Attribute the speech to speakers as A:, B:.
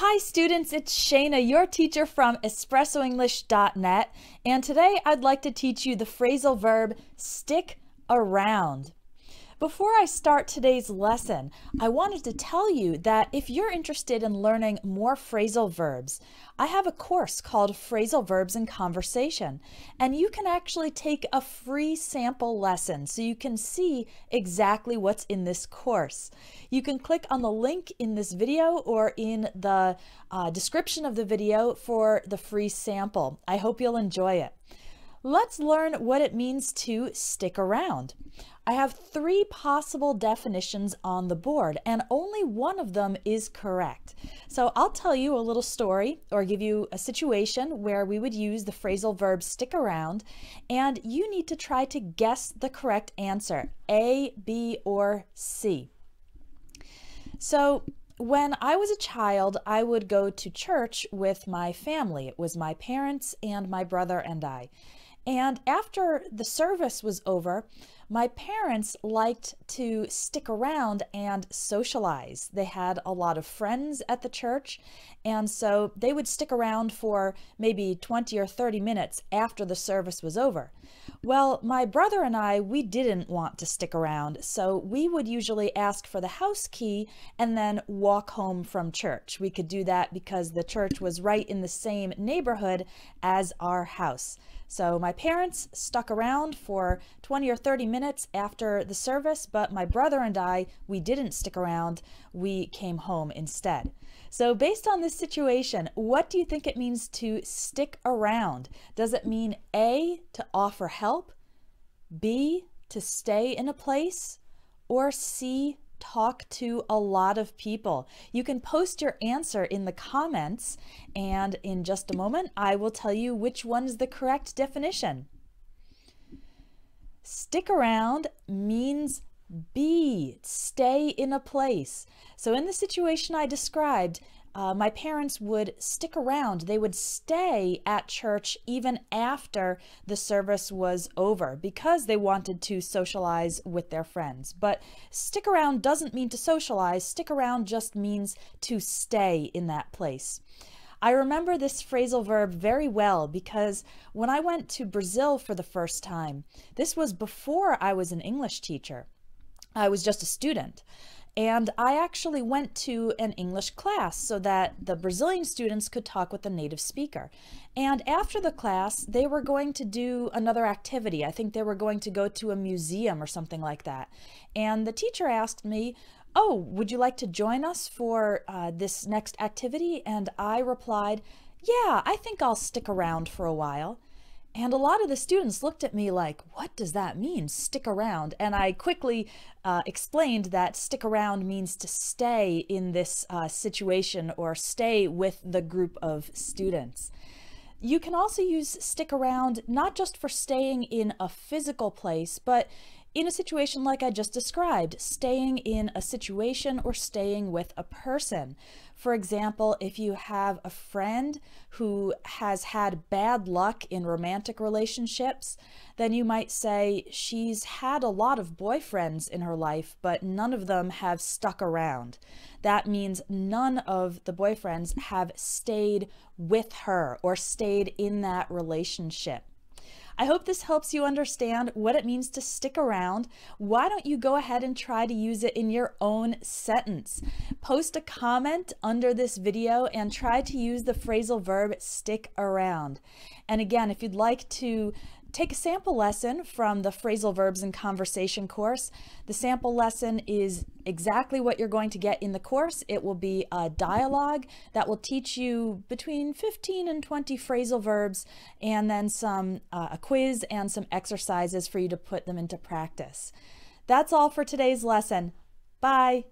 A: Hi students, it's Shayna, your teacher from EspressoEnglish.net, and today I'd like to teach you the phrasal verb stick around. Before I start today's lesson, I wanted to tell you that if you're interested in learning more phrasal verbs, I have a course called Phrasal Verbs in Conversation, and you can actually take a free sample lesson so you can see exactly what's in this course. You can click on the link in this video or in the uh, description of the video for the free sample. I hope you'll enjoy it. Let's learn what it means to stick around. I have three possible definitions on the board and only one of them is correct. So I'll tell you a little story or give you a situation where we would use the phrasal verb stick around and you need to try to guess the correct answer, A, B, or C. So when I was a child, I would go to church with my family. It was my parents and my brother and I. And after the service was over, my parents liked to stick around and socialize. They had a lot of friends at the church, and so they would stick around for maybe 20 or 30 minutes after the service was over. Well, my brother and I, we didn't want to stick around, so we would usually ask for the house key and then walk home from church. We could do that because the church was right in the same neighborhood as our house. So my parents stuck around for 20 or 30 minutes after the service, but my brother and I, we didn't stick around. We came home instead. So based on this situation, what do you think it means to stick around? Does it mean A, to offer help, B, to stay in a place, or C, talk to a lot of people. You can post your answer in the comments and in just a moment I will tell you which one is the correct definition. Stick around means be, stay in a place. So in the situation I described, uh, my parents would stick around. They would stay at church even after the service was over because they wanted to socialize with their friends. But stick around doesn't mean to socialize, stick around just means to stay in that place. I remember this phrasal verb very well because when I went to Brazil for the first time, this was before I was an English teacher. I was just a student. And I actually went to an English class so that the Brazilian students could talk with the native speaker. And after the class, they were going to do another activity. I think they were going to go to a museum or something like that. And the teacher asked me, oh, would you like to join us for uh, this next activity? And I replied, yeah, I think I'll stick around for a while. And a lot of the students looked at me like, what does that mean, stick around? And I quickly uh, explained that stick around means to stay in this uh, situation or stay with the group of students. You can also use stick around not just for staying in a physical place, but in a situation like I just described, staying in a situation or staying with a person. For example, if you have a friend who has had bad luck in romantic relationships, then you might say she's had a lot of boyfriends in her life, but none of them have stuck around. That means none of the boyfriends have stayed with her or stayed in that relationship. I hope this helps you understand what it means to stick around. Why don't you go ahead and try to use it in your own sentence? Post a comment under this video and try to use the phrasal verb stick around. And again, if you'd like to Take a sample lesson from the Phrasal Verbs in Conversation course. The sample lesson is exactly what you're going to get in the course. It will be a dialogue that will teach you between 15 and 20 phrasal verbs and then some uh, a quiz and some exercises for you to put them into practice. That's all for today's lesson. Bye.